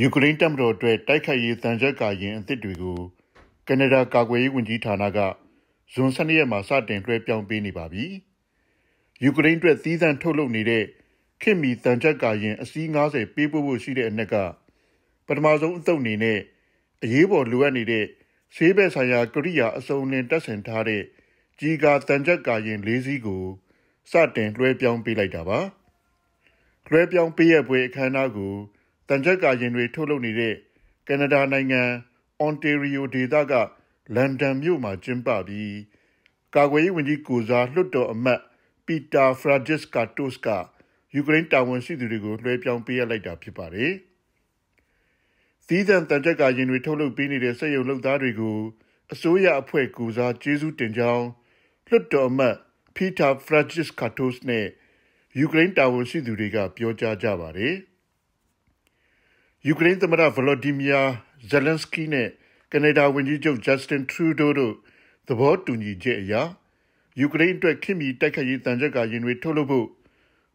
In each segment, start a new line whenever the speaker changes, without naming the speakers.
ယူကရိန်းတပ်မတော်အတွက်တိုက်ခိုက်ရေးတန်ကြပ်ကာရင်အသစ်တွေကိုကနေဒါကာကွယ်ရေးဝန်ကြီးဌာနကဇွန်12ရက်မှာစတင်လွှဲပြောင်းပေးနေပါပြီ။ယူကရိန်းအတွက်သီးသန့်ထုတ်လုပ်နေတဲ့ခင်မီတန်ကြပ်ကာရင်အစီး90ပေးပို့ဖို့ရှိတဲ့အနက်ကပထမဆုံးအသုတ်အနေနဲ့အရေးပေါ်လိုအပ်နေတဲ့ဆေးဘက်ဆိုင်ရာကရိယာအစုံလင်တပ်ဆင်ထားတဲ့ကြီးကာတန်ကြပ်ကာရင်၄စီးကိုစတင်လွှဲပြောင်းပေးလိုက်တာပါ။လွှဲပြောင်းပေးရပွဲအခမ်းအနားကို တန်ကြပ်ကာရင်တွေထုတ်လုပ်နေတဲ့ကနေဒါနိုင်ငံအွန်တေရီယိုဒေသကလန်ဒန်မြို့မှာကျင်းပပြီးကာကွယ်ရေးဝန်ကြီးကိုစားလွှတ်တော်အမတ်ပီတာဖရာဂျစ်ကာတိုစ်ကယူကရိန်းတာဝန်ရှိသူတွေကိုလွှဲပြောင်းပေးရလိုက်တာဖြစ်ပါတယ်။သီးသန့်တန်ကြပ်ကာရင်တွေထုတ်လုပ်ပေးနေတဲ့စက်ရုံလုပ်သားတွေကိုအစိုးရအဖွဲ့ကိုစားကျေးဇူးတင်ကြောင်းလွှတ်တော်အမတ်ပီတာဖရာဂျစ်ကာတိုစ်နဲ့ယူကရိန်းတာဝန်ရှိသူတွေကပြောကြားကြပါတယ်။ ယူကရိန်းသမ္မတဗလော်ဒီမီယာဇယ်လန်စကီနဲ့ကနေဒါဝန်ကြီးချုပ်ဂျက်စတင်ထရူဒိုတို့သဘောတူညီချက်အရယူကရိန်းအတွက်ခင်မီတိုက်ခိုက်ရေးတန်ကြပ်ကရင်တွေထုတ်လုပ်ဖို့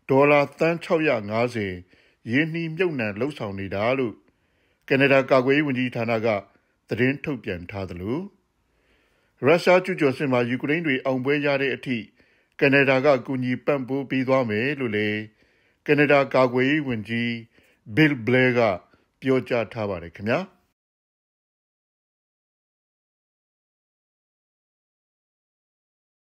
ဒေါ်လာသန်း650ရင်းနှီးမြုပ်နှံလှုပ်ဆောင်နေတာလို့ကနေဒါကာကွယ်ရေးဝန်ကြီးဌာနကသတင်းထုတ်ပြန်ထားသလိုရုရှားကျူးကျော်စစ်မှာယူကရိန်းတွေအောင်ပွဲရတဲ့အထိကနေဒါကကူညီပံ့ပိုးပေးသွားမယ်လို့လည်းကနေဒါကာကွယ်ရေးဝန်ကြီးဘီလ်ဘလဲက ပြောကြားထားပါတယ်ခင်ဗျာ။